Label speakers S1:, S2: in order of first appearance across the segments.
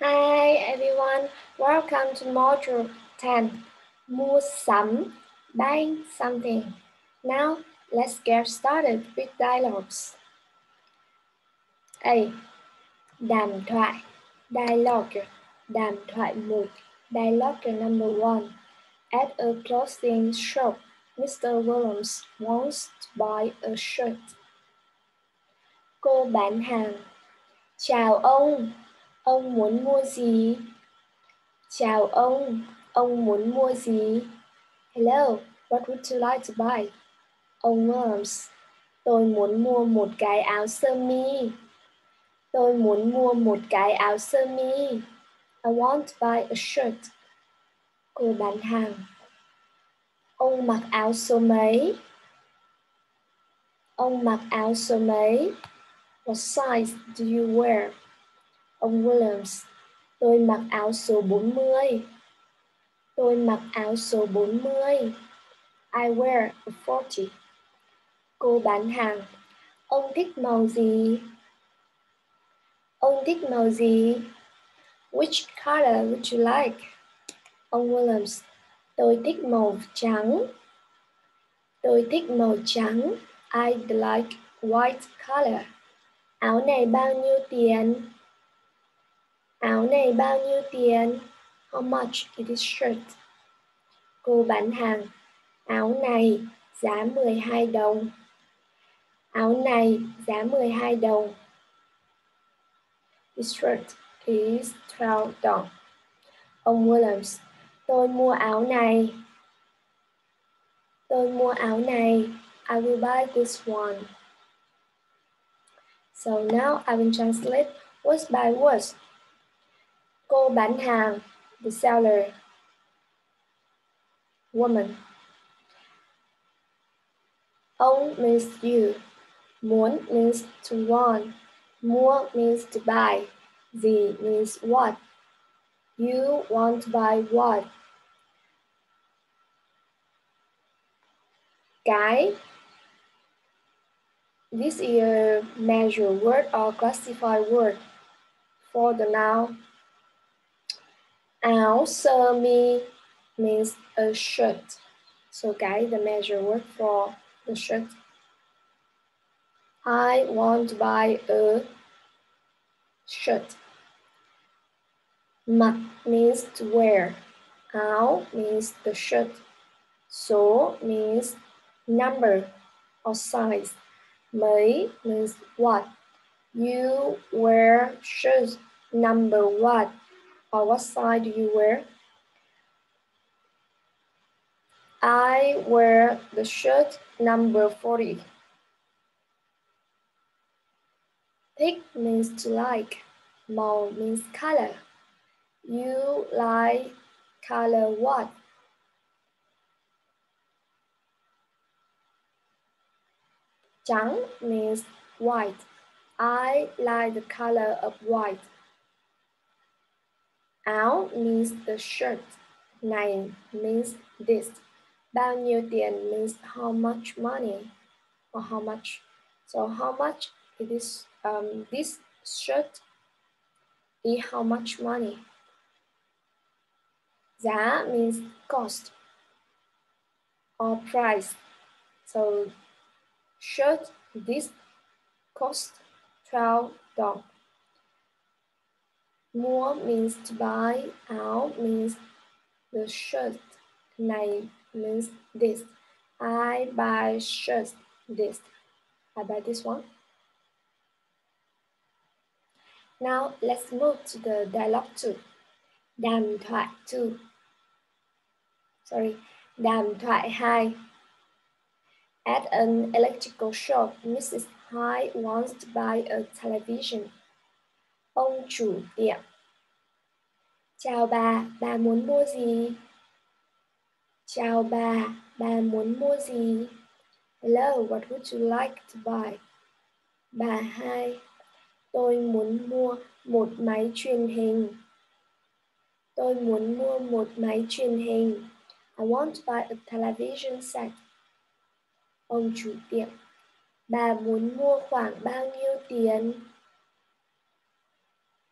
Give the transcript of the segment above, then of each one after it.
S1: Hi everyone, welcome to module 10. Mua sắm, buying something. Now let's get started with dialogues. A. Đàm thoại, dialogue, đàm thoại 1, dialogue number 1. At a clothing shop, Mr. Williams wants to buy a shirt. Cô bán hàng. Chào ông, ông muốn mua gì? Chào ông, ông muốn mua gì? Hello, what would you like to buy? Ông Worms, tôi muốn mua một cái áo sơ mi. Tôi muốn mua một cái áo sơ mi. I want to buy a shirt. Cô bán hàng. Ông mặc áo số mấy? Ông mặc áo số mấy? What size do you wear? Ông Williams, tôi mặc áo số 40. Tôi mặc áo số 40. I wear a 40. Cô bán hàng, ông thích màu gì? Ông thích màu gì? Which color would you like? Ông Williams, tôi thích màu trắng. Tôi thích màu trắng. I like white color. Áo này bao nhiêu tiền? Áo này bao nhiêu tiền? How much is this shirt? Cô bán hàng. Áo này giá 12 đồng. Áo này giá 12 đồng. This shirt is 12 đồng. Ông Williams, tôi mua áo này. Tôi mua áo này. I will buy this one. So now I will translate word by word. Cô bán hàng, the seller. Woman. Ông means you. Muốn means to want. Mua means to buy. Gì means what. You want to buy what? Cái. This is a measure word or classified word for the noun. Áo sơ means a shirt. So cái the measure word for the shirt. I want to buy a shirt. Mặc means to wear. Áo means the shirt. Số means number or size. Mấy means what. You wear shirt number what or what size do you wear? I wear the shirt number 40. Thích means to like. Màu means color. You like color what? Trắng means white. I like the color of white. Áo means the shirt. Này means this. Bao nhiêu tiền means how much money or how much. So how much it is um, this shirt is how much money. Giá means cost or price. So shirt this cost 12 đồng. Mua means to buy, áo means the shirt, này means this. I buy shirt this. I buy this one. Now let's move to the dialogue 2. Đàm thoại 2. Sorry, đàm thoại 2. At an electrical shop, Mrs. Hai wants to buy a television. Ông chủ tiệm. Chào bà, bà muốn mua gì? Chào bà, bà muốn mua gì? Hello, what would you like to buy? Bà hai, tôi muốn mua một máy truyền hình. Tôi muốn mua một máy truyền hình. I want to buy a television set. Ông chủ tiệm, bà muốn mua khoảng bao nhiêu tiền?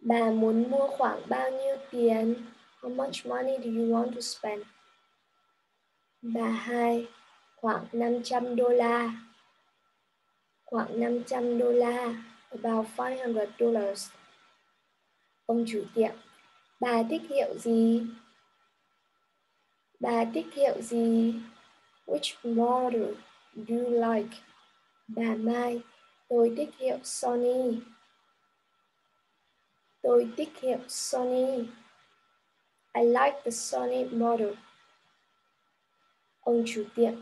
S1: Bà muốn mua khoảng bao nhiêu tiền? How much money do you want to spend? Bà hai, khoảng 500 đô la. Khoảng 500 đô la. About 500 dollars. Ông chủ tiệm, bà thích hiệu gì? Bà thích hiệu gì? Which model do you like? Bà Mai, tôi thích hiệu Sony. Tôi thích hiệu Sony. I like the Sony model. Ông chủ tiệm,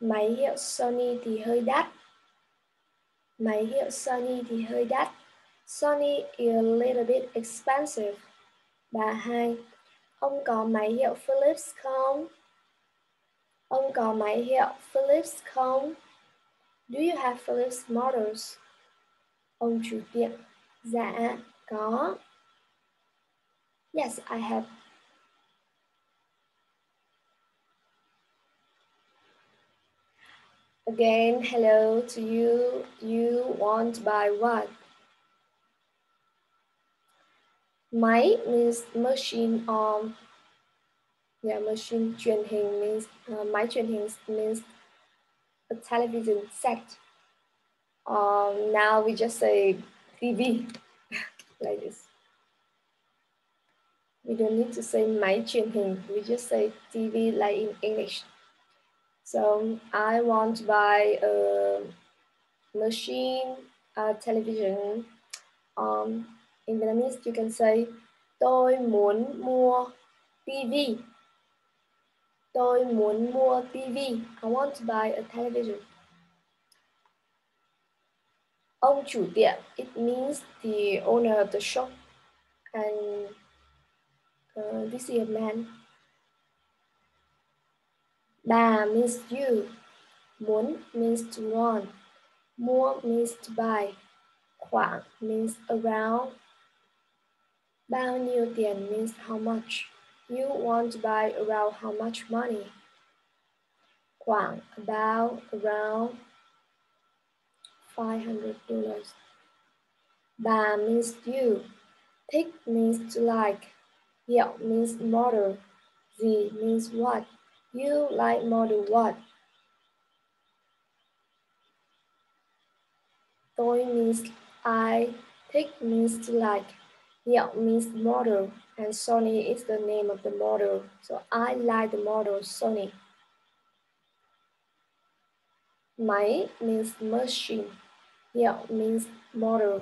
S1: máy hiệu Sony thì hơi đắt. Máy hiệu Sony thì hơi đắt. Sony is a little bit expensive. Bà hai, ông có máy hiệu Philips không? Ông có máy hiệu Philips không? Do you have Philips models? Ông chủ tiệm, dạ, có. Yes, I have. Again, hello to you. You want buy what? Máy means machine or yeah, machine truyền hình means uh, máy truyền hình means a television set. Um, now we just say TV like this. We don't need to say máy truyền hình. We just say TV like in English. So I want to buy a machine, a television. Um, in Vietnamese, you can say tôi muốn mua TV. Tôi muốn mua TV. I want to buy a television. Ông chủ tiệm, it means the owner of the shop. And uh, this is a man. Bà means you. Muốn means to want. Mua means to buy. Khoảng means around. Bao nhiêu tiền means how much. You want to buy around how much money? Khoảng about around 500 dollars. Bà means you. Thích means to like. Hiệu means model. Gì means what. You like model what? Tôi means I. Thích means like. Hiệu means model. And Sony is the name of the model. So I like the model Sony. Máy means machine. Hiệu means model.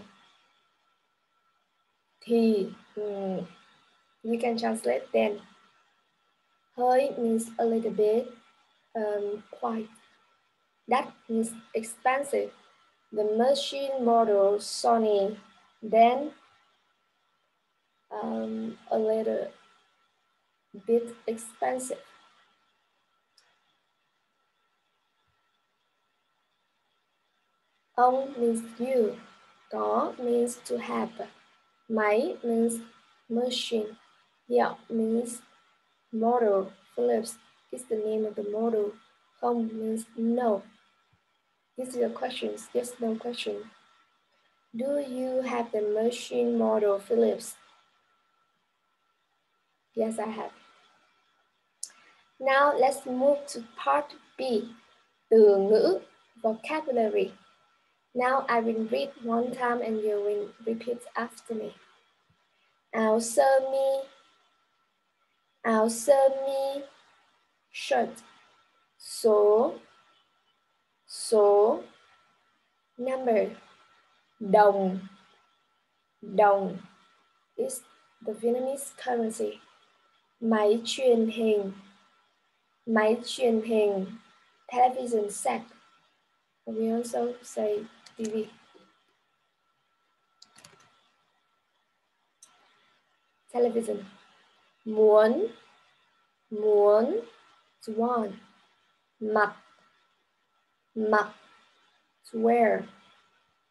S1: Thì, um, you can translate then. Hơi means a little bit, um, quite. That means expensive. The machine model Sony then um, a little bit expensive. Ông means you. Có means to have. Máy means machine. Hiệu means model. Philips is the name of the model. Không means no. This is a question, yes, no question. Do you have the machine model Philips? Yes, I have. Now let's move to part B, từ ngữ, vocabulary. Now I will read one time and you will repeat after me. Áo sơ mi, áo sơ mi, shirt, số, số, number, đồng, đồng is the Vietnamese currency. Máy truyền hình, máy truyền hình, television set. We also say TV. Television. Muốn, muốn, to want. Mặc, mặc, to wear.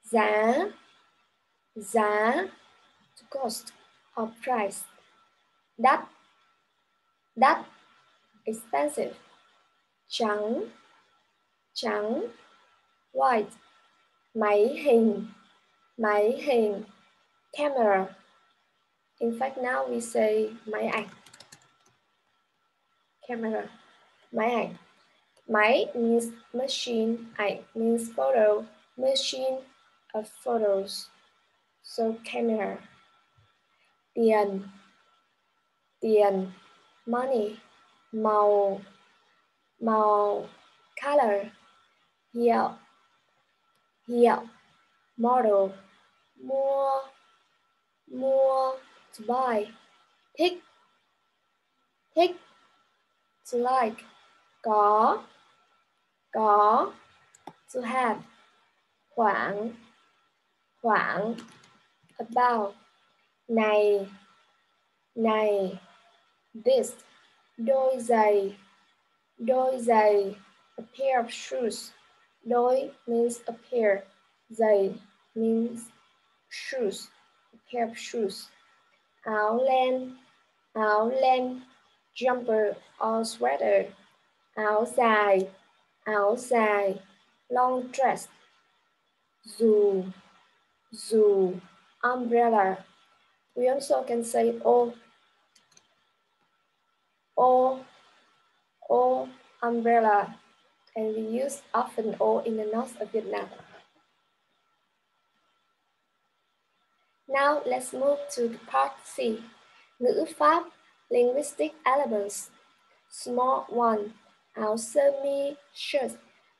S1: Giá, giá, to cost or price. Đắt, đắt, expensive. Trắng, trắng, white máy hình máy hình camera In fact, now we say máy ảnh. Camera. Máy ảnh. Máy means machine. Ảnh means photo. Machine of photos. So camera. Tiền. Tiền. Money. Màu. Màu. Color. Hiệu. Hiệu. Model. Mua. Mua to buy, thích, thích, to like, có, có, to have, khoảng, khoảng, about, này, này, this, đôi giày, đôi giày, a pair of shoes, đôi means a pair, giày means shoes, a pair of shoes áo len, jumper or sweater, áo dài, long dress, dù, dù, umbrella. We also can say ô, ô, ô, umbrella, and we use often ô in the north of Vietnam. Now let's move to the part C. Ngữ pháp, linguistic elements. Small one, áo sơ mi, shirt.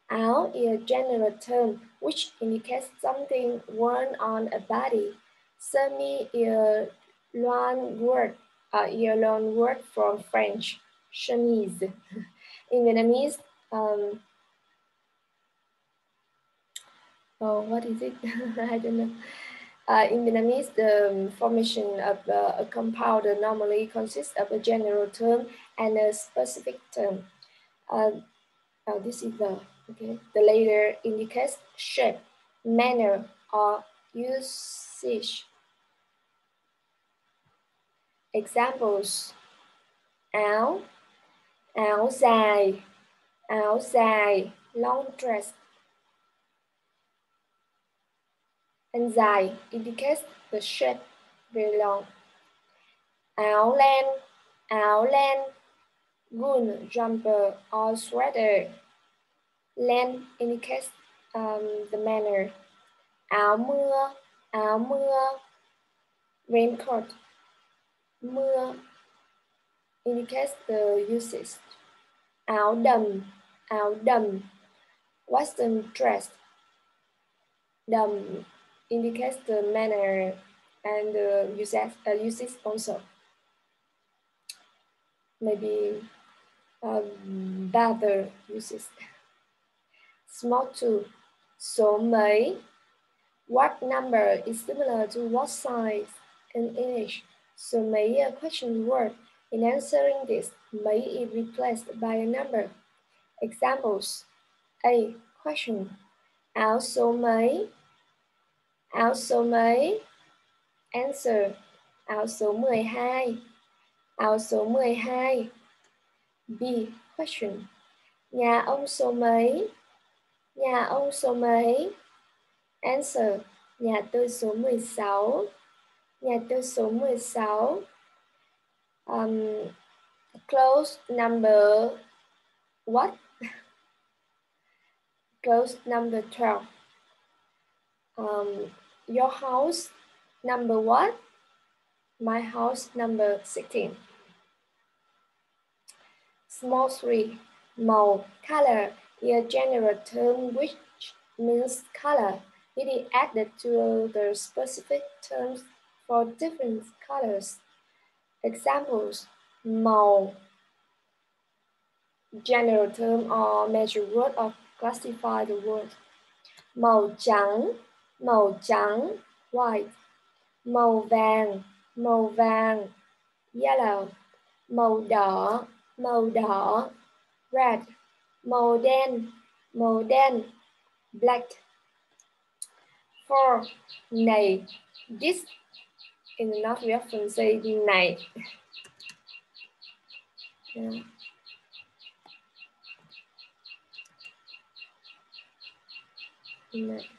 S1: Áo is a general term which indicates something worn on a body. Sơ mi is a loan word, uh, a loan word from French, chemise. In Vietnamese, um, oh, what is it? I don't know. Uh, in Vietnamese, the formation of uh, a compound normally consists of a general term and a specific term. Uh, uh, this is the, okay, the later indicates shape, manner, or usage. Examples. Áo, áo dài, áo dài, long dress, and dài indicates the shape very long. Áo len, áo len, wool jumper or sweater. Len indicates um, the manner. Áo mưa, áo mưa, raincoat. Mưa indicates the usage. Áo đầm, áo đầm, western dress. Đầm indicates the manner and uses, uh, uses also. Maybe better uses. Small two, số mấy. What number is similar to what size in English? So mấy a question word. In answering this, mấy is replaced by a number. Examples. A. Question. Áo số mấy Áo số mấy? Answer. Áo số 12. Áo số 12. B. Question. Nhà ông số mấy? Nhà ông số mấy? Answer. Nhà tôi số 16. Nhà tôi số 16. Um, close number what? close number 12. Um, your house number what? My house number 16. Small three, màu, color a general term which means color. It is added to the specific terms for different colors. Examples, màu, general term or major word of classify the word. Màu trắng, màu trắng white, màu vàng, màu vàng yellow, màu đỏ, màu đỏ red, màu đen, màu đen black. for này, this in not reference say này. Yeah. Này.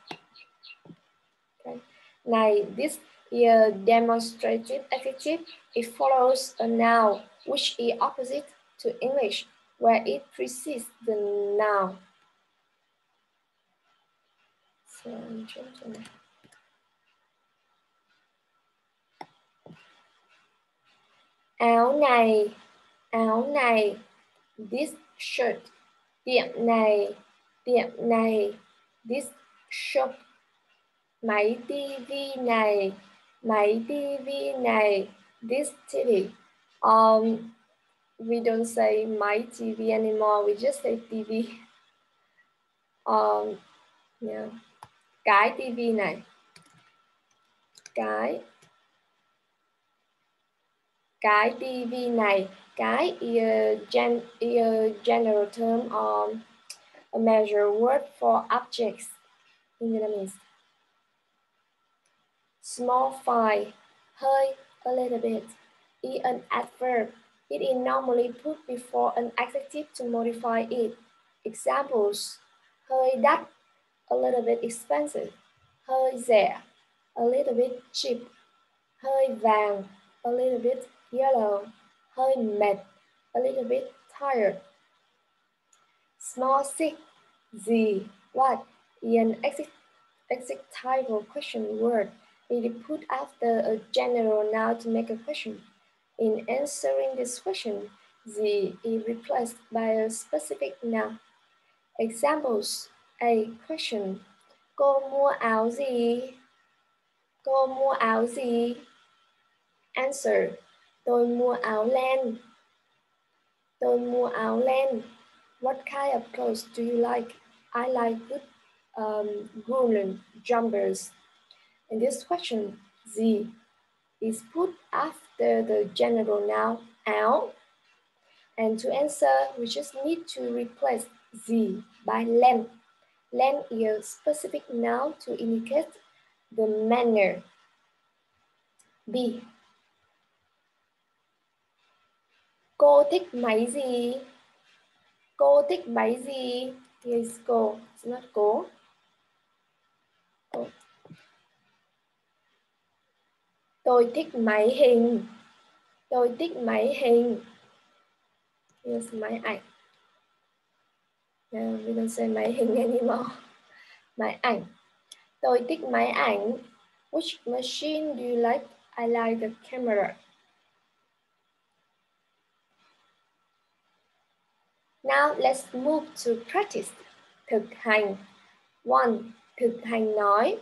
S1: Này this a demonstrative adjective, it follows a noun which is opposite to English, where it precedes the noun. Áo này áo này this shirt tiệm này tiệm này this shop máy tivi này máy tivi này this TV um we don't say my TV anymore we just say TV um yeah. Cái TV này. Cái. Cái TV này. Cái is a, gen, general term or a measure word for objects in Vietnamese. Small fry, hơi, a little bit, is an adverb. It is normally put before an adjective to modify it. Examples, hơi đắt, a little bit expensive, hơi rẻ, a little bit cheap, hơi vàng, a little bit yellow, hơi mệt, a little bit tired. Small sick, gì, what, an adjectival question word. It put after a general noun to make a question. In answering this question, the is replaced by a specific noun. Examples A. Question Cô mua áo gì? Cô mua áo gì? Answer Tôi mua áo len. Tôi mua áo len. What kind of clothes do you like? I like good um, woolen jumpers. In this question, the is put after the general noun áo. And to answer, we just need to replace the by len. Len is a specific noun to indicate the manner. B. Cô thích máy gì? Cô thích máy gì? Yes, cô. It's not cô. Oh. Tôi thích máy hình. Tôi thích máy hình. Yes, máy ảnh. Yeah, we don't say máy hình anymore. Máy ảnh. Tôi thích máy ảnh. Which machine do you like? I like the camera. Now let's move to practice. Thực hành. One, thực hành nói.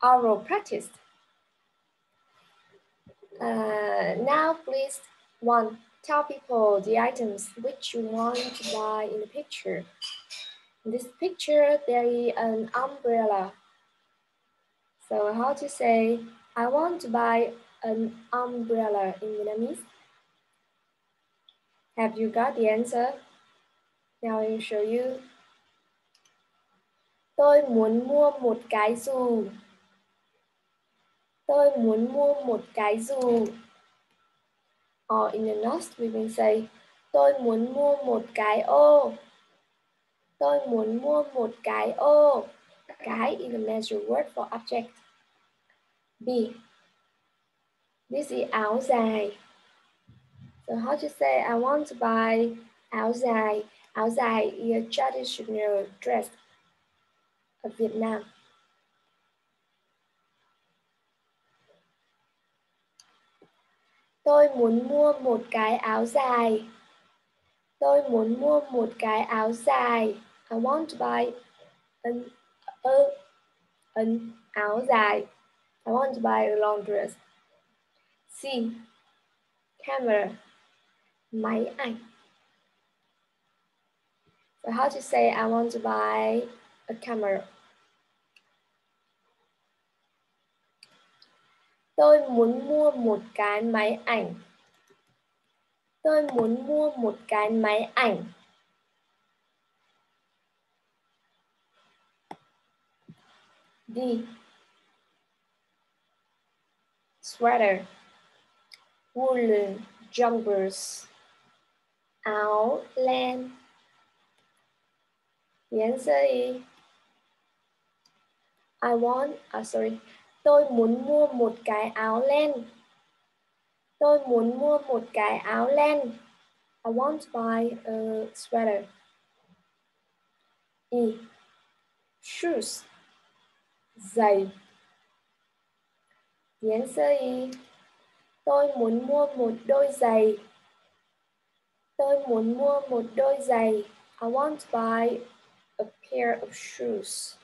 S1: Oral practice. Uh, now please, one, tell people the items which you want to buy in the picture. In this picture, there is an umbrella. So how to say, I want to buy an umbrella in Vietnamese? Have you got the answer? Now I will show you. Tôi muốn mua một cái dù. Tôi muốn mua một cái dù. Or in the north we can say, tôi muốn mua một cái ô. Tôi muốn mua một cái ô. Cái is a measure word for object. B. This is áo dài. So how to say I want to buy áo dài? Áo dài is a traditional dress ở Việt Nam. Tôi muốn mua một cái áo dài. Tôi muốn mua một cái áo dài. I want to buy an, a, an áo dài. I want to buy a long dress. C. Camera. Máy ảnh. So how to say I want to buy a camera? Tôi muốn mua một cái máy ảnh. Tôi muốn mua một cái máy ảnh. D. Sweater. Woolen jumpers. Áo len. The answer is I want, uh, sorry, Tôi muốn mua một cái áo len. Tôi muốn mua một cái áo len. I want to buy a sweater. E. Shoes. Giày. Yến sơ y. Tôi muốn mua một đôi giày. Tôi muốn mua một đôi giày. I want to buy a pair of shoes.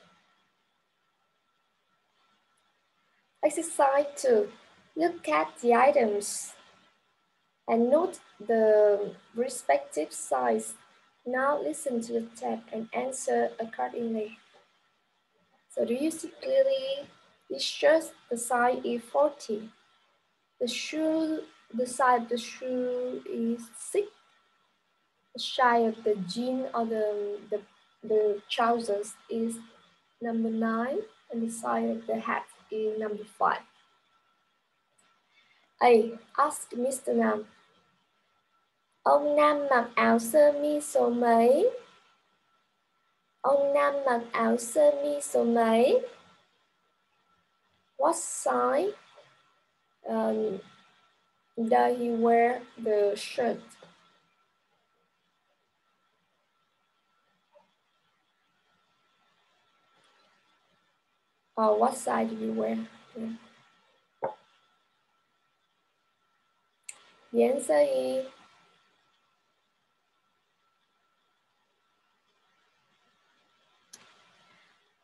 S1: Exercise 2. Look at the items and note the respective size. Now listen to the tape and answer accordingly. So do you see clearly? This shows the size is 40. The shoe, the size of the shoe is 6. The size of the jean or the, the, the trousers is number 9. And the size of the hat is number 5. A. Ask Mr. Nam. Ông Nam mặc áo sơ mi số mấy? Ông Nam mặc áo sơ mi số mấy? What size um, does he wear the shirt? Or what size do you wear? Yeah. The answer is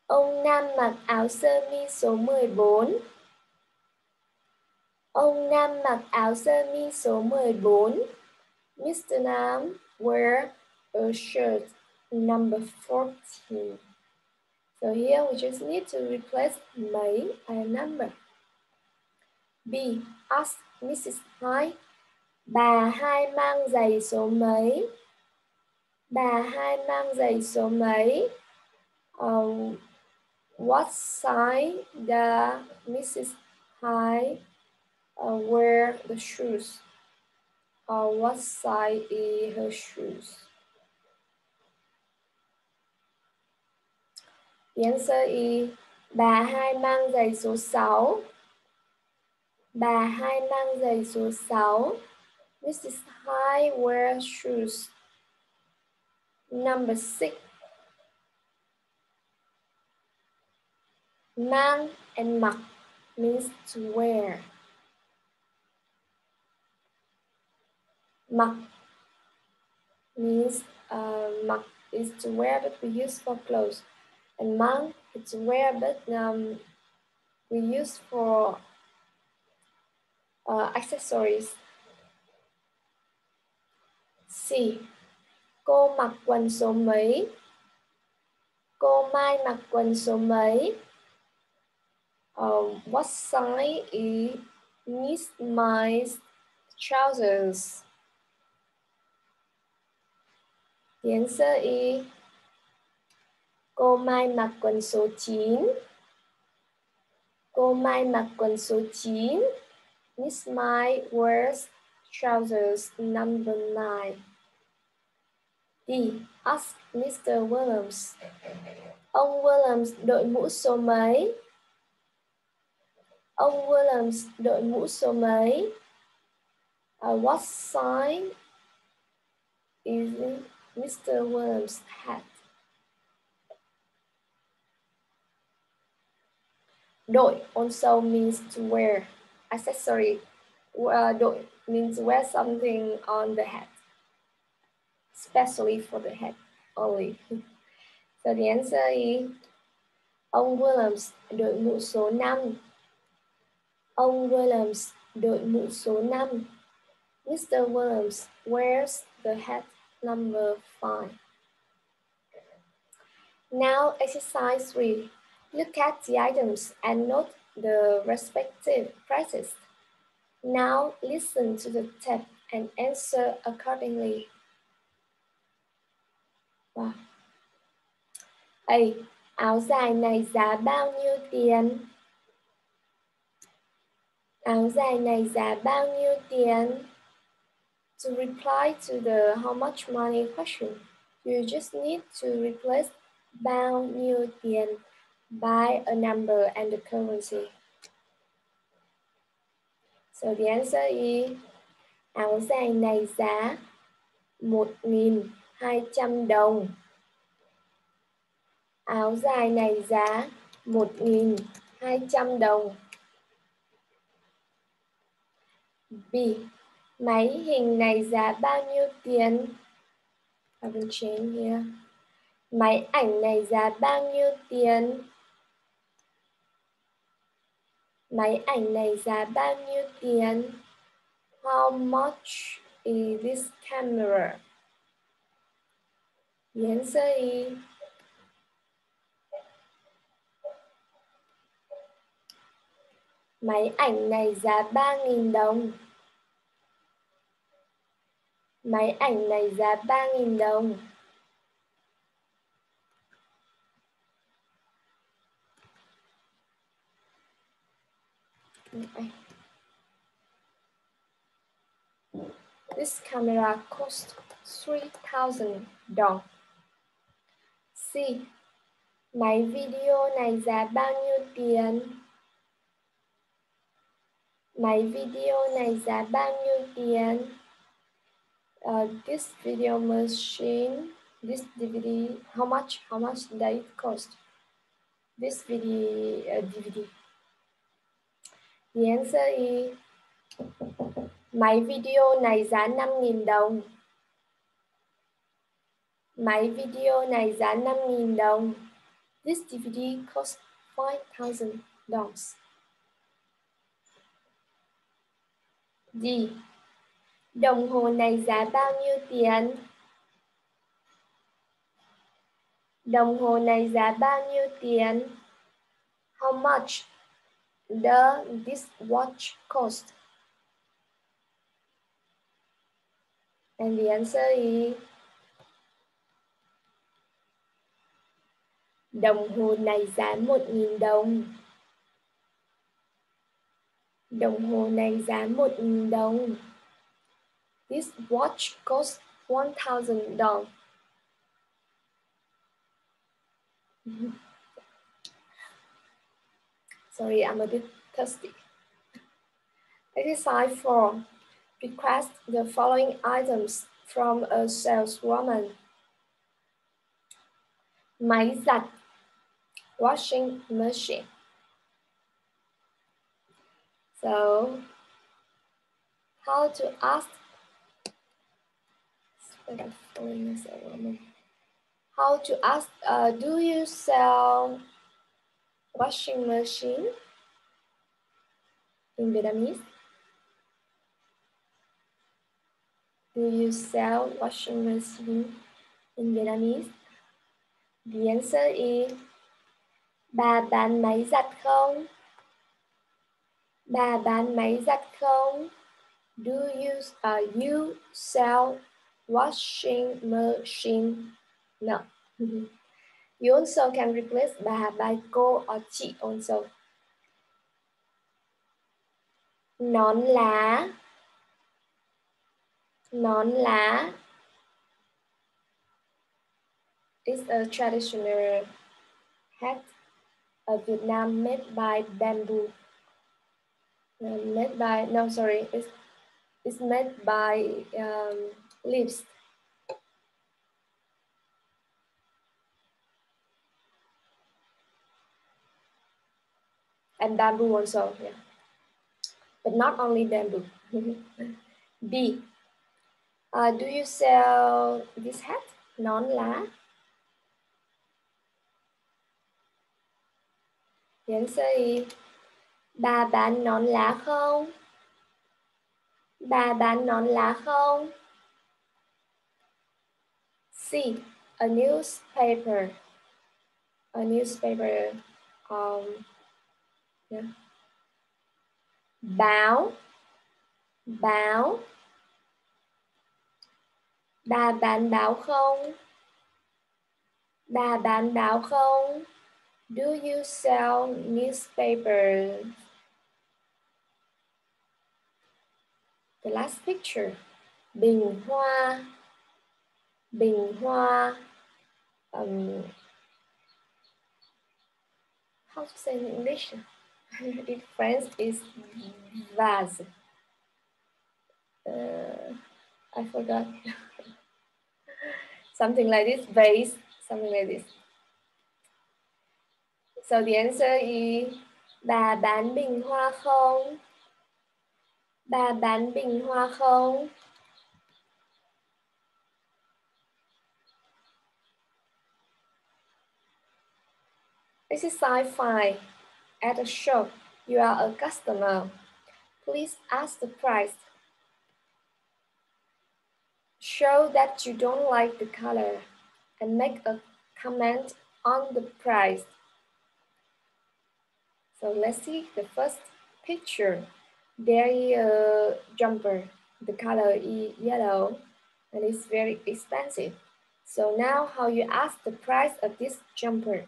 S1: Ông Nam mặc áo sơ mi số 14. Ông Nam mặc áo sơ mi số 14. Mr. Nam wear a shirt number 14. So here we just need to replace mấy by a number. B. Ask Mrs. Hai. Bà hai mang giày số mấy? Bà hai mang giày số mấy? Um, what size does Mrs. Hai uh, wear the shoes? Uh, what size is her shoes? The answer is bà hai mang giày số 6. Bà hai mang giày số 6. Mrs. Hai wears shoes. Number 6. Mang and mặc means to wear. Mặc means uh, mặc is to wear but we use for clothes. And mang it's wear but um, we use for uh, accessories. C. Cô mặc quần số mấy? Cô Mai mặc quần số mấy? Um, what size is Miss Mai's trousers? The answer is Cô Mai mặc quần số 9. Cô Mai mặc quần số 9. Miss Mai wears trousers number 9. D. Ask Mr. Williams. Ông Williams đội mũ số mấy? Ông Williams đội mũ số mấy? Uh, what sign is Mr. Williams' hat? Đội also means to wear accessory. Uh, đội means wear something on the head, especially for the head only. so the answer is ông Williams đội mũ số 5. Ông Williams đội mũ số 5. Mr. Williams wears the hat number 5. Now exercise 3. Look at the items and note the respective prices. Now listen to the tape and answer accordingly. Wow. A. Áo dài này giá bao nhiêu tiền? Áo dài này giá bao nhiêu tiền? To reply to the how much money question, you just need to replace bao nhiêu tiền by a number and the currency. So the answer is, áo dài này giá 1.200 đồng. Áo dài này giá 1.200 đồng. B. Máy hình này giá bao nhiêu tiền? I will change here. Máy ảnh này giá bao nhiêu tiền? Máy ảnh này giá bao nhiêu tiền? How much is this camera? The answer is Máy ảnh này giá 3.000 đồng. Máy ảnh này giá 3.000 đồng. This camera cost 3,000 đồng. C. Máy video này giá bao nhiêu tiền? Máy video này giá bao nhiêu tiền? Uh, this video machine, this DVD, how much? How much does it cost? This video, uh, DVD. The answer is Máy video này giá 5.000 đồng. Máy video này giá 5.000 đồng. This DVD cost 5,000 dollars. D. Đồng hồ này giá bao nhiêu tiền? Đồng hồ này giá bao nhiêu tiền? How much does this watch cost? And the answer is Đồng hồ này giá 1.000 đồng. Đồng hồ này giá 1.000 đồng. This watch costs 1.000 đồng. Sorry, I'm a bit thirsty. Exercise 4. Request the following items from a saleswoman. Máy giặt, washing machine. So, how to ask how to ask uh, do you sell washing machine in Vietnamese? Do you sell washing machine in Vietnamese? The answer is Bà bán máy giặt không? Bà bán máy giặt không? Do you uh, you sell washing machine? No. You also can replace bà by cô or chị also. Nón lá nón lá is a traditional hat of Vietnam made by bamboo. Uh, made by no sorry, it's it's made by um, leaves. And bamboo also, yeah. But not only bamboo. B. Uh, do you sell this hat? Nón lá. Yến answer Bà bán nón lá không? Bà bán nón lá không? C. A newspaper. A newspaper. Um, yeah. Báo. Báo. Bà bán báo không? Bà bán báo không? Do you sell newspapers? The last picture. Bình hoa. Bình hoa. Um, how to say in English? In French is vase. uh, I forgot. something like this, vase, something like this. So the answer is bà bán bình hoa không? Bà bán bình hoa không? Exercise 5. At a shop, you are a customer. Please ask the price. Show that you don't like the color and make a comment on the price. So let's see the first picture. There is a jumper. The color is yellow and it's very expensive. So now how you ask the price of this jumper?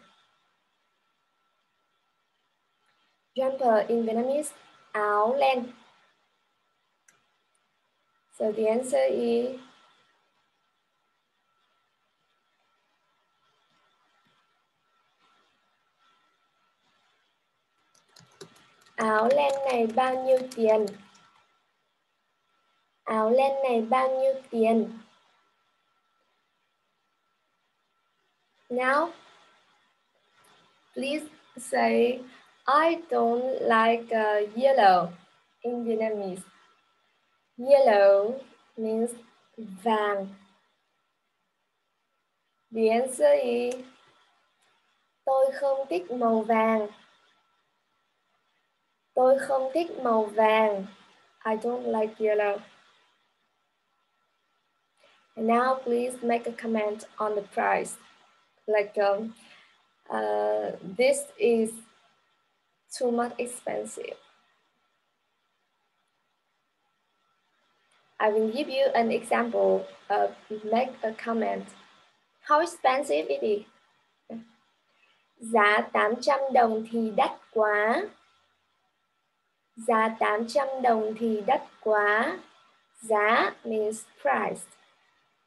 S1: Jumper in Vietnamese, áo len. So the answer is Áo len này bao nhiêu tiền? Áo len này bao nhiêu tiền? Now, please say I don't like uh, yellow in Vietnamese. Yellow means vàng. The answer is Tôi không thích màu vàng. Tôi không thích màu vàng. I don't like yellow. And now please make a comment on the price. Like um, uh, this is too much expensive. I will give you an example of make a comment. How expensive it is? Giá 800 đồng thì đắt quá. Giá 800 đồng thì đắt quá. Giá means price.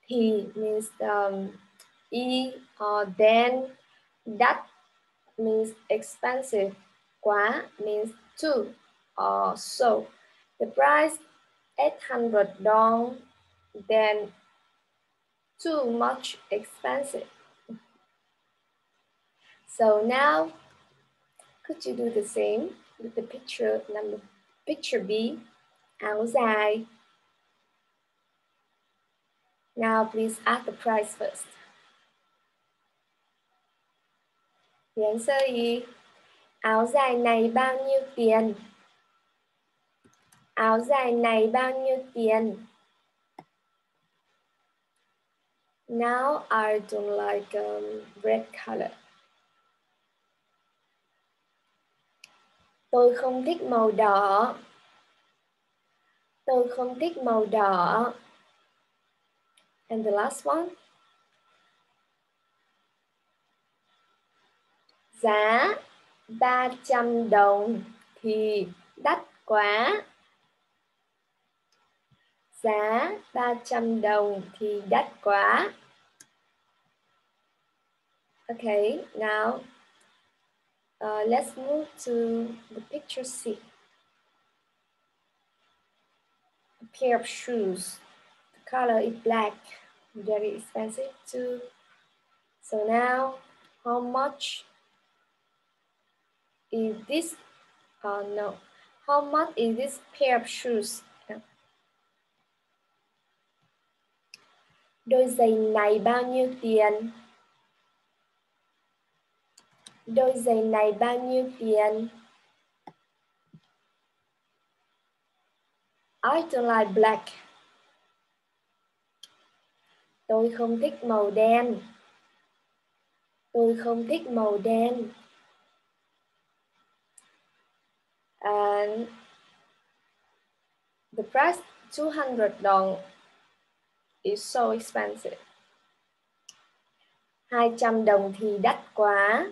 S1: Thì means um, e or then. Đắt means expensive quá means too or so. The price 800 dong, then too much expensive. So now, could you do the same with the picture number, picture B, áo. Now please add the price first. The answer is Áo dài này bao nhiêu tiền? Áo dài này bao nhiêu tiền? Now I don't like um, red color. Tôi không thích màu đỏ. Tôi không thích màu đỏ. And the last one. Giá 300 đồng thì đắt quá. Giá 300 đồng thì đắt quá. Okay, now uh, ờ, let's move to the picture C. A pair of shoes. The color is black, very expensive too. So now, how much is this? Uh, no. How much is this pair of shoes? Đôi giày này bao nhiêu tiền? Đôi giày này bao nhiêu tiền? I don't like black. Tôi không thích màu đen. Tôi không thích màu đen. And the price 200 đồng is so expensive. 200 đồng thì đắt quá.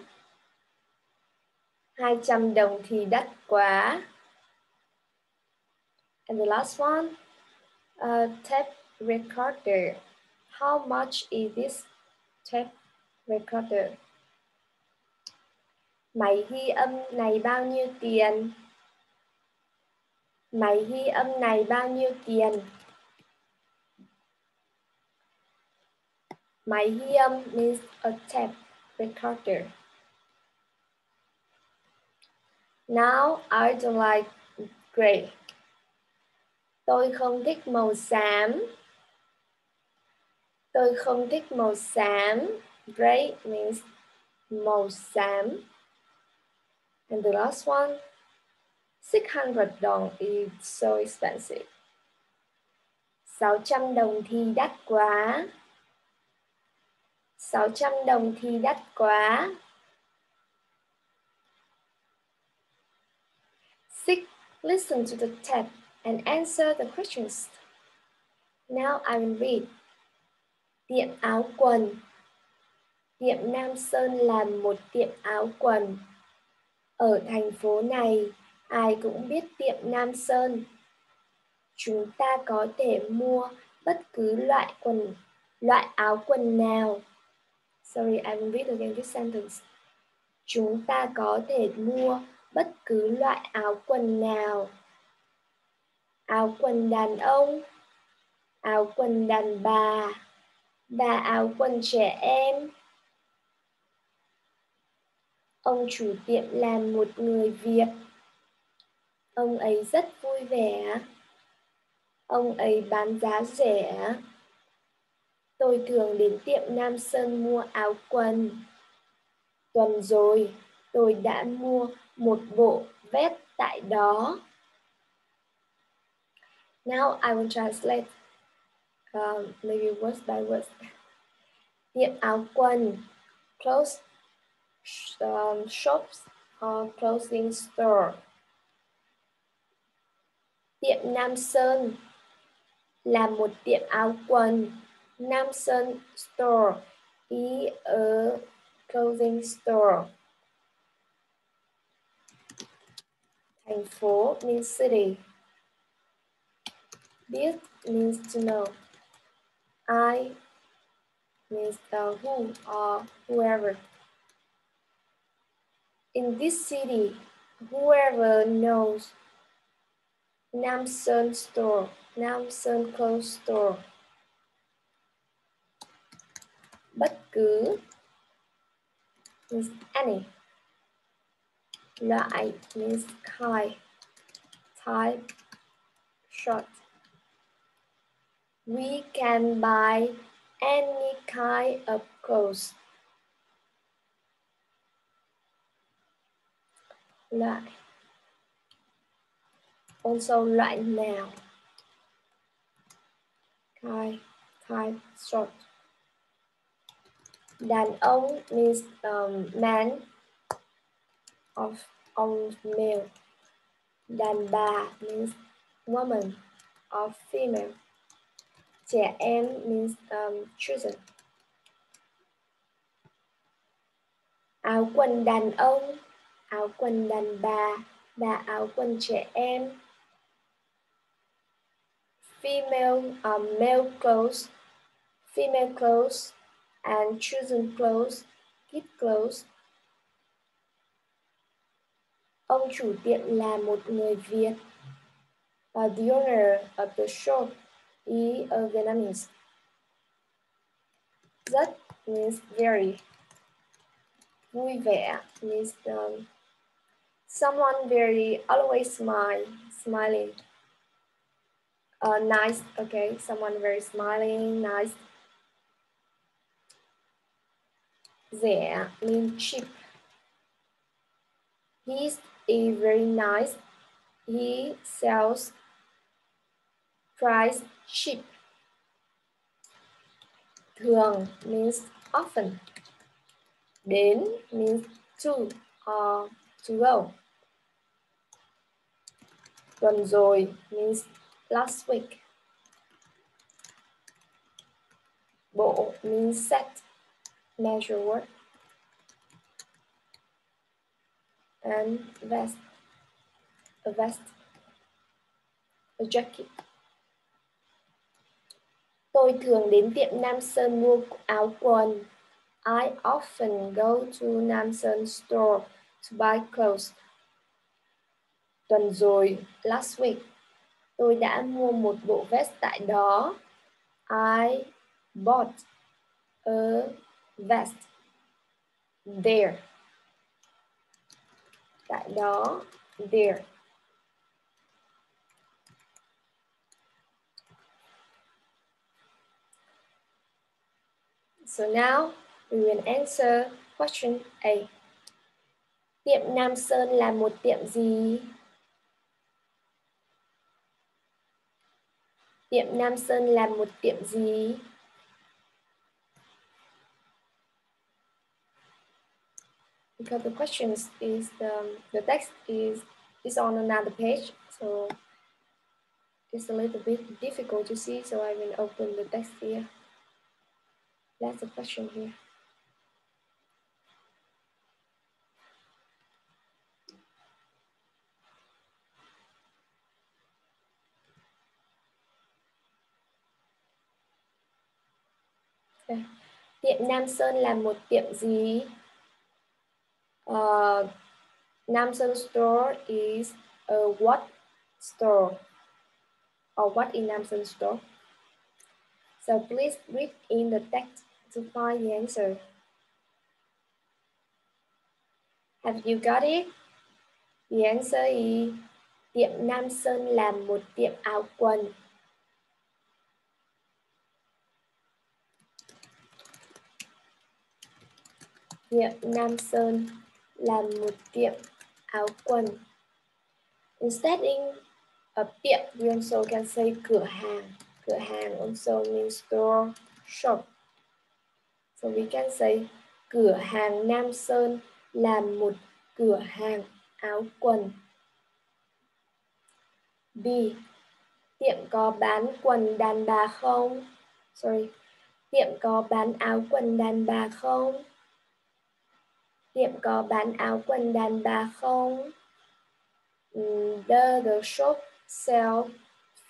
S1: 200 đồng thì đắt quá. And the last one, a tape recorder. How much is this tape recorder? Máy ghi âm này bao nhiêu tiền? Máy ghi âm này bao nhiêu tiền? Máy ghi âm means a tape recorder. Now I don't like gray. Tôi không thích màu xám. Tôi không thích màu xám. Gray means màu xám. And the last one, 600 đồng is so expensive. 600 đồng thì đắt quá. 600 đồng thì đắt quá. 6. listen to the tape and answer the questions. Now I will read. Tiệm áo quần. Tiệm Nam Sơn là một tiệm áo quần. Ở thành phố này, ai cũng biết tiệm Nam Sơn. Chúng ta có thể mua bất cứ loại quần, loại áo quần nào. Sorry, I will read again this sentence. Chúng ta có thể mua bất cứ loại áo quần nào. Áo quần đàn ông, áo quần đàn bà và áo quần trẻ em. Ông chủ tiệm là một người Việt. Ông ấy rất vui vẻ. Ông ấy bán giá rẻ. Tôi thường đến tiệm Nam Sơn mua áo quần. Tuần rồi, tôi đã mua một bộ vest tại đó. Now I will translate uh, maybe word by word. Tiệm áo quần, clothes um, shops or clothing store. Tiệm Nam Sơn là một tiệm áo quần. Nam Sơn Store ý ở clothing store. Thành phố means city. Biết means to know. I means the who or whoever. In this city, whoever knows Nam Sơn store, Nam Sơn clothes store. Bất cứ means any. Loại means kind, type, short. We can buy any kind of clothes. Loại Also loại nào Kind, kind short Đàn ông means um, man of ông male. Đàn bà means woman of female. Trẻ em means um, children. Áo quần đàn ông, áo quần đàn bà và áo quần trẻ em. Female um, male clothes, female clothes and children clothes, kid clothes. Ông chủ tiệm là một người Việt. Uh, the owner of the shop is a Vietnamese. Rất means very. Vui vẻ means um, someone very always smile, smiling. Uh, nice, okay, someone very smiling, nice. Rẻ means cheap. He's a very nice. He sells price cheap. Thường means often. Đến means to or to go. Tuần rồi means last week. Bộ means set, measure word. and vest, a vest, a jacket. Tôi thường đến tiệm Nam Sơn mua áo quần. I often go to Nam Sơn store to buy clothes. Tuần rồi, last week, tôi đã mua một bộ vest tại đó. I bought a vest there tại đó, there So now, we will answer question A. Tiệm Nam Sơn là một tiệm gì? Tiệm Nam Sơn là một tiệm gì? Because the questions is the, um, the text is is on another page, so it's a little bit difficult to see, so I will open the text here. That's the question here. Tiệm Nam Sơn là một tiệm gì? Uh, Nam Sơn store is a what store? Or what in Nam Sơn store? So please read in the text to find the answer. Have you got it? The answer is Tiệm Nam Sơn là một tiệm áo quần. Tiệm Nam Sơn là một tiệm áo quần. Instead in a tiệm, we also can say cửa hàng. Cửa hàng also means store, shop. So we can say cửa hàng Nam Sơn là một cửa hàng áo quần. B. Tiệm có bán quần đàn bà không? Sorry. Tiệm có bán áo quần đàn bà không? Tiệm có bán áo quần đàn bà không? Ừ, the, the shop sell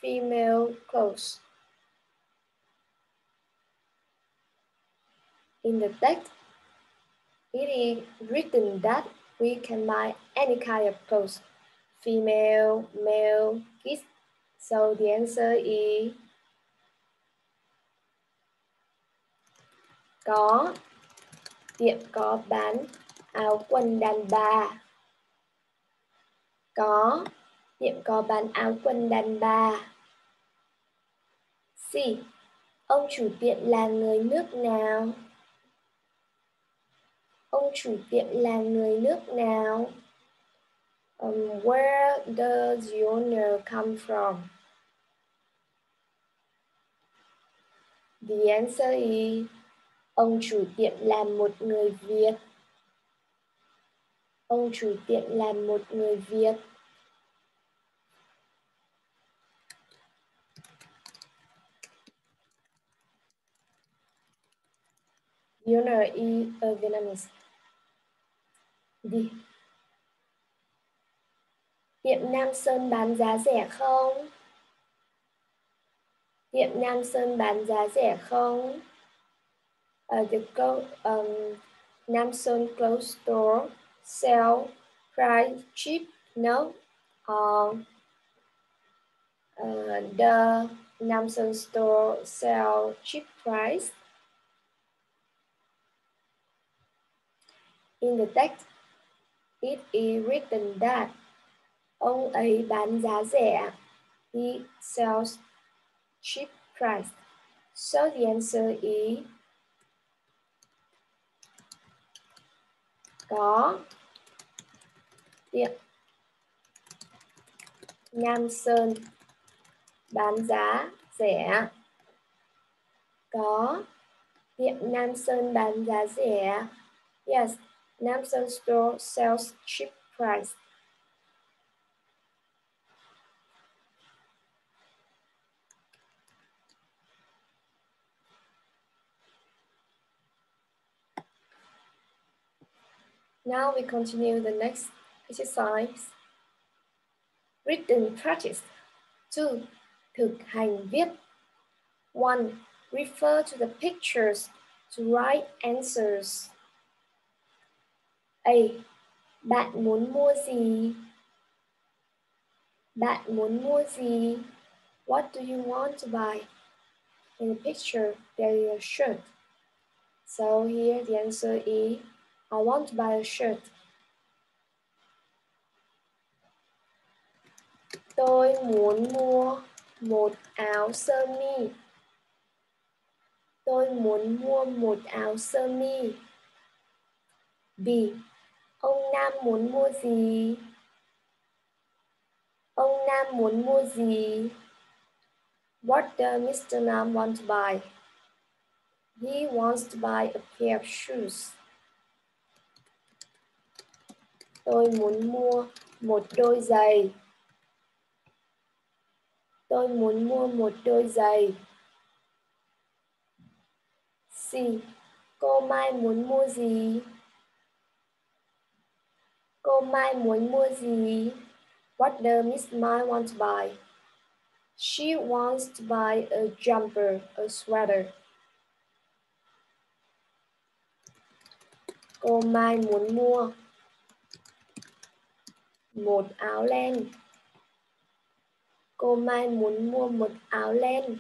S1: female clothes. In the text, it is written that we can buy any kind of clothes, female, male, kids. So the answer is có tiệm có bán áo quần đàn bà. Có tiệm có bán áo quần đàn bà. C ông chủ tiệm là người nước nào? Ông chủ tiệm là người nước nào? Um, where does the owner come from? The answer is ông chủ tiệm là một người Việt. Ông chủ tiệm là một người Việt. The owner is a Vietnamese. Đi. Tiệm Nam Sơn bán giá rẻ không? Tiệm Nam Sơn bán giá rẻ không? Uh, the um, Nam Sơn Clothes Store sell price cheap no um, uh, ờ, ờ, the Namson store sell cheap price. In the text it is written that ông ấy bán giá rẻ. He sells cheap price. So the answer is có. Tiệm Nam Sơn bán giá rẻ. Có. Tiệm Nam Sơn bán giá rẻ. Yes Nam Sơn store sells cheap price. Now we continue the next exercise. Written practice. 2. Thực hành viết. 1. Refer to the pictures to write answers. A. Bạn muốn mua gì? Bạn muốn mua gì? What do you want to buy? In the picture, there is a shirt. So here the answer is I want to buy a shirt. Tôi muốn mua một áo sơ mi. Tôi muốn mua một áo sơ mi. B. Ông Nam muốn mua gì? Ông Nam muốn mua gì? What does Mr. Nam want to buy? He wants to buy a pair of shoes. Tôi muốn mua một đôi giày. Tôi muốn mua một đôi giày. C. Cô Mai muốn mua gì? Cô Mai muốn mua gì? What does Miss Mai want to buy? She wants to buy a jumper, a sweater. Cô Mai muốn mua một áo len. Cô Mai muốn mua một áo len.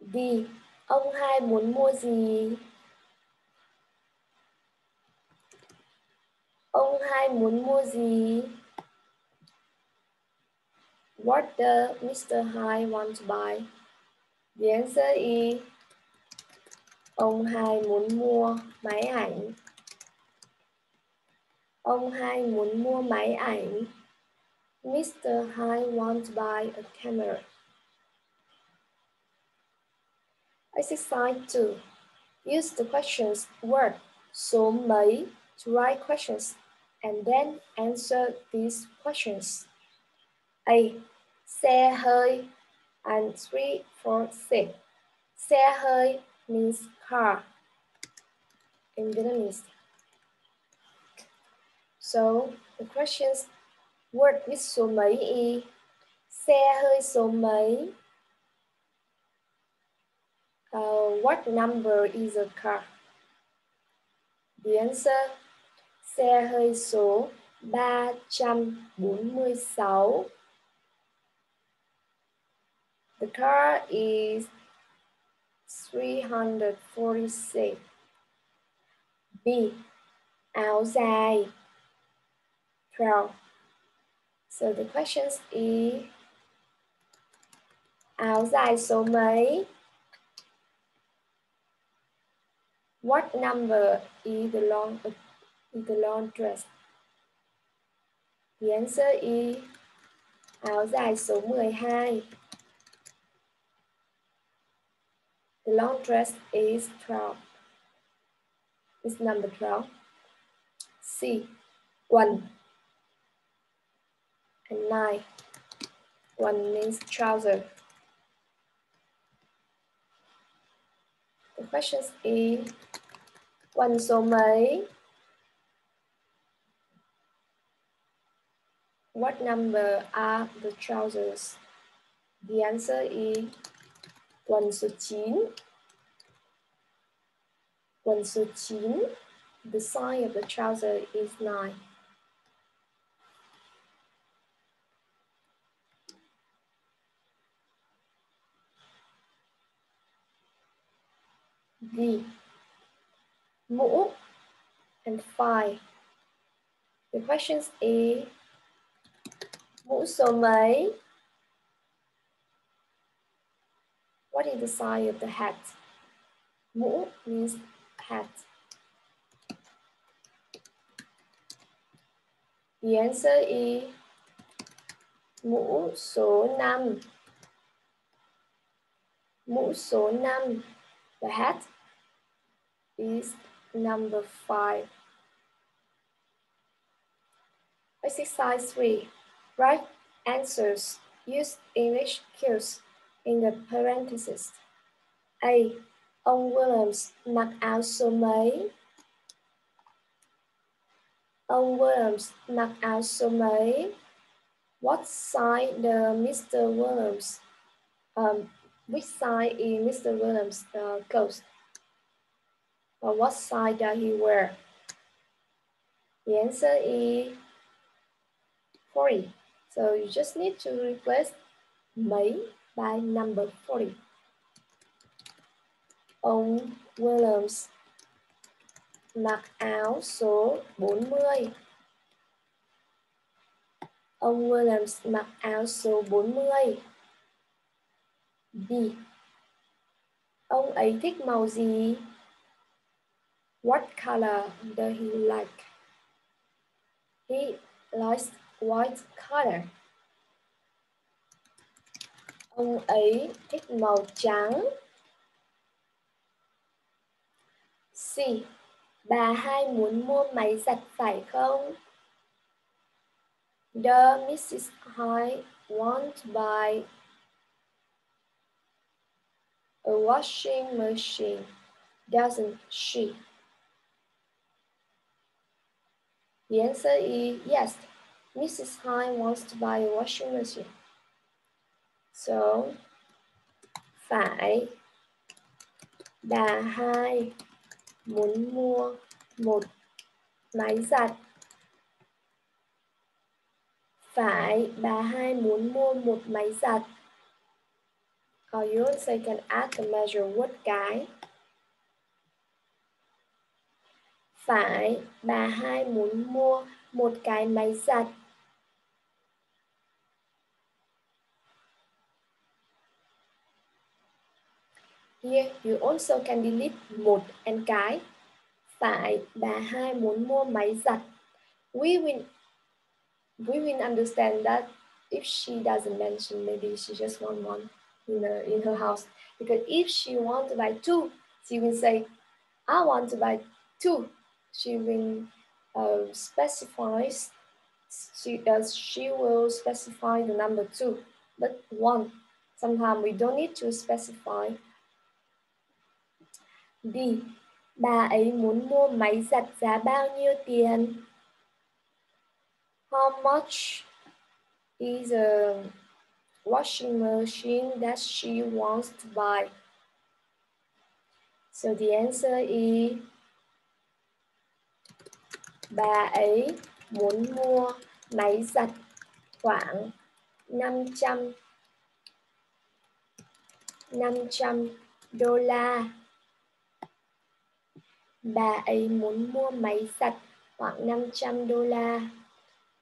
S1: Đi, ông hai muốn mua gì? Ông hai muốn mua gì? What does Mr. Hai want to buy? The answer is Ông hai muốn mua máy ảnh. Ông hai muốn mua máy ảnh. Mr. Hai wants to buy a camera. Exercise 2. Use the questions word số mấy to write questions and then answer these questions. A. Xe hơi and 3, 4, 6. Xe hơi means car in Vietnamese. So the questions word with số mấy y? xe hơi số mấy uh, what number is a car? The answer xe hơi số 346. The car is 346. B. Áo dài 12. So the question is áo dài số mấy? What number is the long is the long dress? The answer is áo dài số 12. The long dress is 12. It's number 12. C. Quần. And 9. One means trouser. The question is quần số mấy? What number are the trousers? The answer is quần số 9. Quần số 9. The size of the trouser is 9. D. Mũ and five. The questions is mũ số mấy? What is the size of the hat? Mũ means hat. The answer is mũ số 5. Mũ số 5. The hat is number 5. Exercise 3. Write answers. Use English cues in the parentheses. A. Ông Williams áo số mấy? Ông Williams áo số mấy? What size the Mr. Williams? Um, which size is Mr. Williams' uh? Or what size does he wear? The answer is 40. So you just need to replace mấy by number 40. Ông Williams mặc áo số 40. Ông Williams mặc áo số 40. B. Ông ấy thích màu gì? What color does he like? He likes white color. Ông ấy thích màu trắng. C. Bà hai muốn mua máy giặt phải không? The Mrs. High want to buy a washing machine, doesn't she? The answer is yes. Mrs. Hine wants to buy a washing machine. So, phải bà hai muốn mua một máy giặt. Phải bà hai muốn mua một máy giặt. Or you can add the measure word cái. Phải bà hai muốn mua một cái máy giặt. Here you also can delete một and cái. Phải bà hai muốn mua máy giặt. We will we will understand that if she doesn't mention maybe she just want one in her in her house. Because if she want to buy two, she will say, I want to buy two. She will uh, specify she does she will specify the number two, but one. Sometimes we don't need to specify D. Bà ấy muốn mua máy giặt giá bao nhiêu tiền? How much is a washing machine that she wants to buy? So the answer is bà ấy muốn mua máy giặt khoảng 500 500 đô la. Bà ấy muốn mua máy giặt khoảng 500 đô la.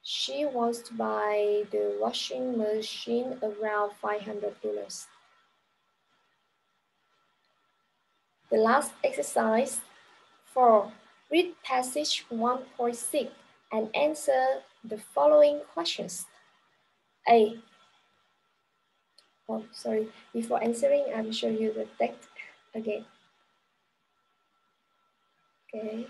S1: She wants to buy the washing machine around 500 dollars. The last exercise 4. Read passage 1.6 and answer the following questions. A. Oh, sorry. Before answering, I will show you the text again. Okay.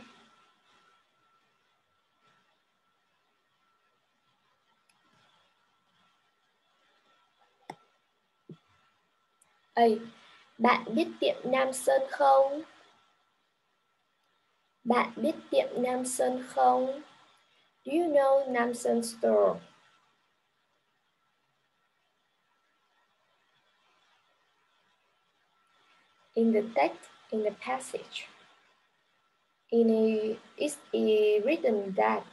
S1: A. Bạn biết tiệm Nam Sơn không? Bạn biết tiệm Nam Sơn không? Do you know Nam Sơn store? In the text, in the passage, in a, it's a written that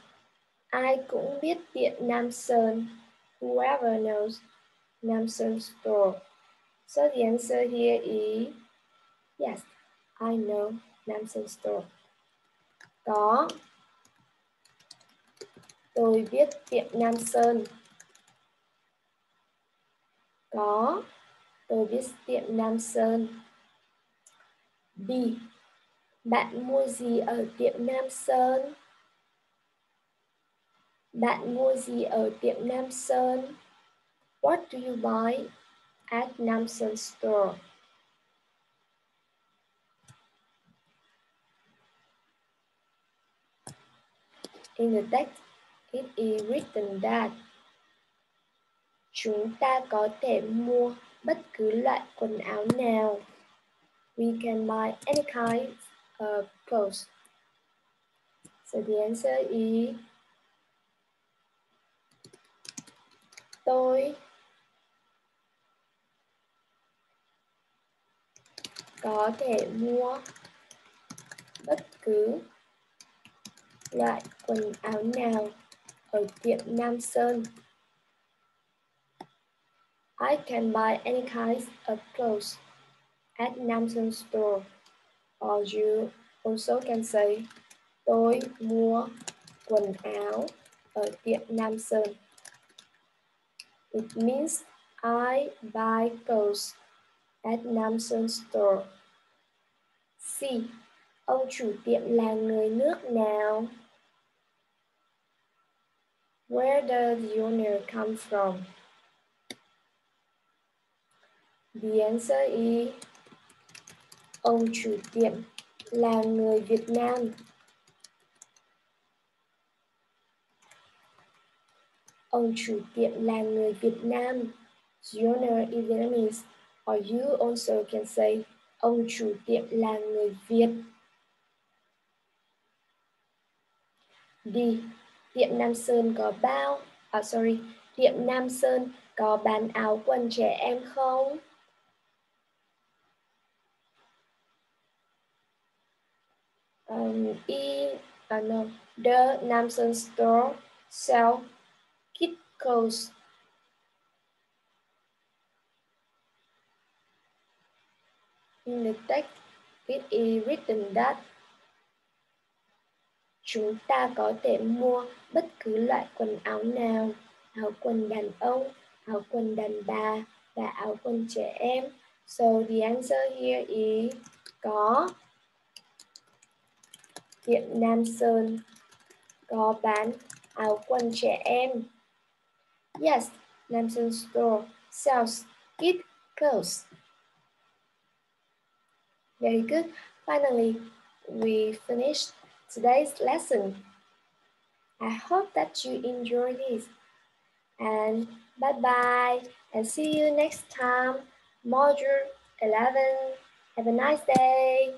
S1: ai cũng biết tiệm Nam Sơn, whoever knows Nam Sơn store. So the answer here is yes, I know Nam Sơn store. Có. Tôi biết tiệm Nam Sơn. Có. Tôi biết tiệm Nam Sơn. B. Bạn mua gì ở tiệm Nam Sơn? Bạn mua gì ở tiệm Nam Sơn? What do you buy at Nam Sơn store? In the text, it is written that chúng ta có thể mua bất cứ loại quần áo nào. We can buy any kind of clothes. So the answer is tôi có thể mua bất cứ loại quần áo nào ở tiệm Nam Sơn. I can buy any kinds of clothes at Nam Sơn store. Or you also can say, tôi mua quần áo ở tiệm Nam Sơn. It means I buy clothes at Nam Sơn store. C. Ông chủ tiệm là người nước nào? Where does the owner come from? The answer is Ông chủ tiệm là người Việt Nam. Ông chủ tiệm là người Việt Nam. The owner is Vietnamese. Or you also can say, ông chủ tiệm là người Việt. D. Tiệm Nam Sơn có bao, à sorry, tiệm Nam Sơn có bán áo quần trẻ em không? Um, e, uh, no, the Nam Sơn store sell kid clothes. In the text, it is written that Chúng ta có thể mua bất cứ loại quần áo nào, áo quần đàn ông, áo quần đàn bà và áo quần trẻ em. So the answer here is có. Tiệm Nam Sơn có bán áo quần trẻ em. Yes, Nam Sơn store sells kid clothes. Very good. Finally, we finished today's lesson. I hope that you enjoy this. And bye bye and see you next time. Module 11. Have a nice day.